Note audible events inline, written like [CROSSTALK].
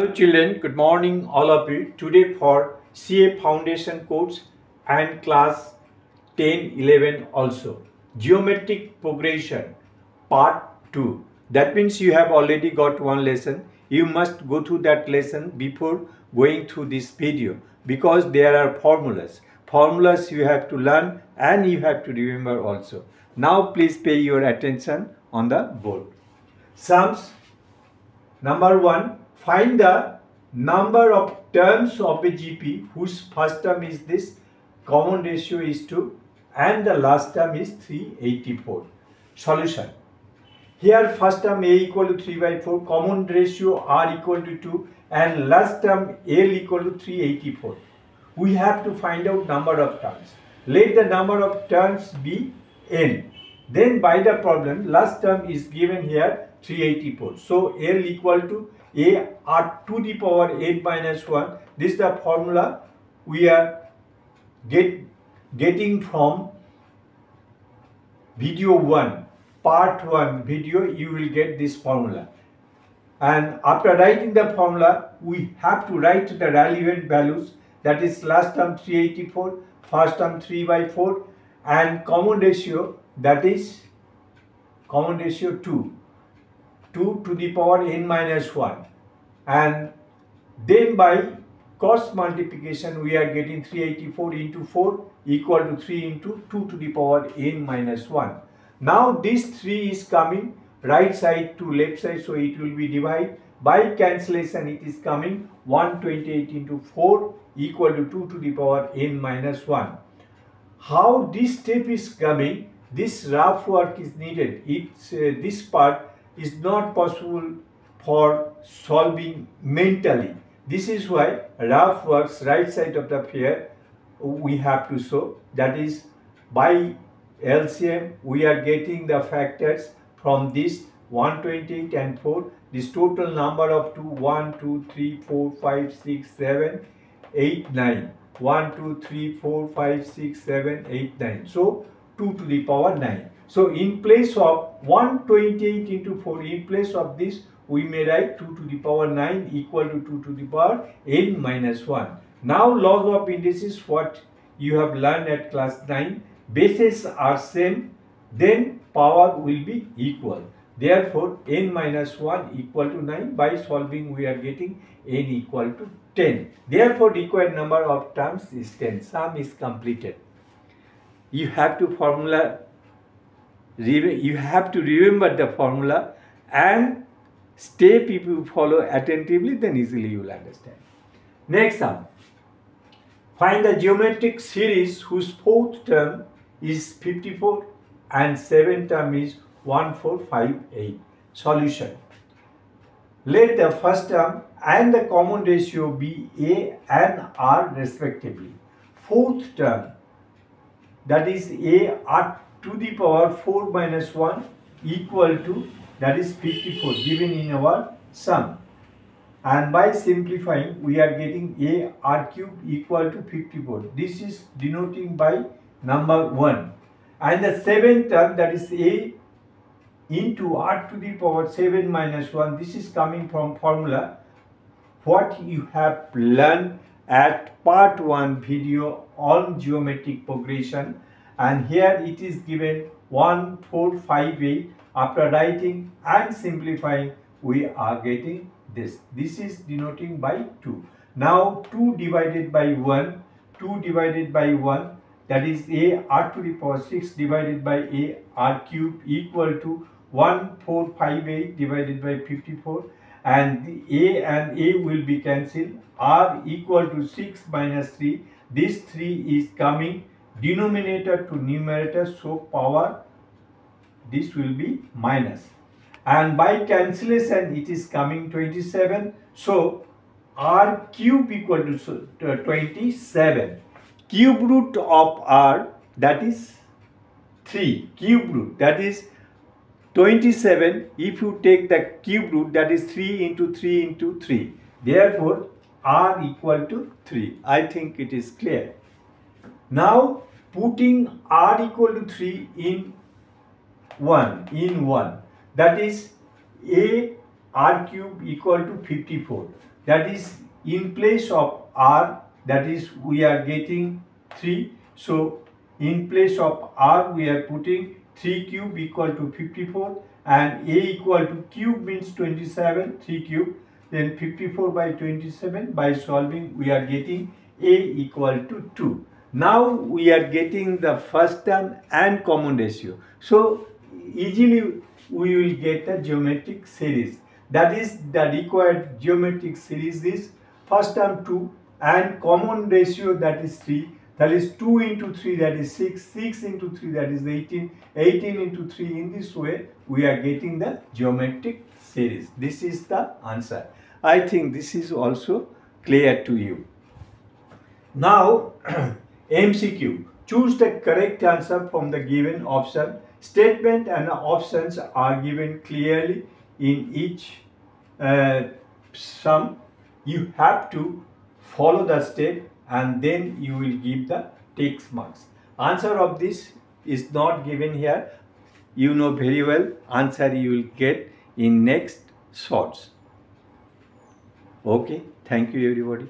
Hello children, good morning all of you. Today for CA Foundation course and class 10, 11 also. Geometric progression part 2. That means you have already got one lesson. You must go through that lesson before going through this video because there are formulas. Formulas you have to learn and you have to remember also. Now please pay your attention on the board. Sums number 1 find the number of terms of a GP whose first term is this, common ratio is 2 and the last term is 384. Solution. Here first term A equal to 3 by 4, common ratio R equal to 2 and last term L equal to 384. We have to find out number of terms. Let the number of terms be n. Then by the problem last term is given here 384. So L equal to a r to the power n minus 1 this is the formula we are get getting from video 1 part 1 video you will get this formula. And after writing the formula we have to write the relevant values. That is last term 384 first term 3 by 4 and common ratio that is common ratio 2 2 to the power n minus 1 and then by cross multiplication we are getting 384 into 4 equal to 3 into 2 to the power n minus 1. Now this 3 is coming right side to left side so it will be divided by cancellation it is coming 128 into 4 equal to 2 to the power n minus 1. How this step is coming this rough work is needed. It's uh, this part is not possible for solving mentally. This is why rough works right side of the pair we have to show. That is by LCM we are getting the factors from this 128 and 4 this total number of 2 1 2 3 4 5 6 7 8 9 1 2 3 4 5 6 7 8 9 so 2 to the power 9 so in place of 128 into 4 in place of this we may write 2 to the power 9 equal to 2 to the power n minus 1. Now laws of indices what you have learned at class 9 bases are same then power will be equal. Therefore n minus 1 equal to 9 by solving we are getting n equal to 10. Therefore required number of terms is 10. Sum is completed. You have to formula you have to remember the formula and step if you follow attentively then easily you will understand. Next sum. Find the geometric series whose fourth term is 54 and seventh term is 1458. Solution. Let the first term and the common ratio be A and R respectively. Fourth term that is A R to the power 4 minus 1 equal to that is 54 given in our sum. And by simplifying we are getting a r cube equal to 54 this is denoting by number 1 and the seventh term that is a into r to the power 7 minus 1 this is coming from formula. What you have learned at part 1 video on geometric progression and here it is given 1458 after writing and simplifying, we are getting this. This is denoting by 2. Now 2 divided by 1, 2 divided by 1, that is a r to the power 6 divided by a r cube equal to 1458 divided by 54 and the a and a will be cancelled r equal to 6 minus 3 this 3 is coming denominator to numerator so power this will be minus. And by cancellation it is coming 27 so r cube equal to uh, 27 cube root of r that is 3 cube root that is 27 if you take the cube root that is 3 into 3 into 3 therefore r equal to 3 i think it is clear now putting r equal to 3 in 1 in 1 that is a r cube equal to 54 that is in place of r that is we are getting 3 so in place of r we are putting 3 cube equal to 54 and a equal to cube means 27 3 cube. Then 54 by 27 by solving we are getting a equal to 2 now we are getting the first term and common ratio. So easily we will get a geometric series. That is the required geometric series is first term 2 and common ratio that is 3 that is 2 into 3 that is 6 6 into 3 that is 18 18 into 3 in this way we are getting the geometric series. This is the answer. I think this is also clear to you. Now [CLEARS THROAT] mcq choose the correct answer from the given option statement and options are given clearly in each uh, sum you have to follow the step and then you will give the text marks. Answer of this is not given here. You know very well answer you will get in next shorts. Okay, thank you everybody.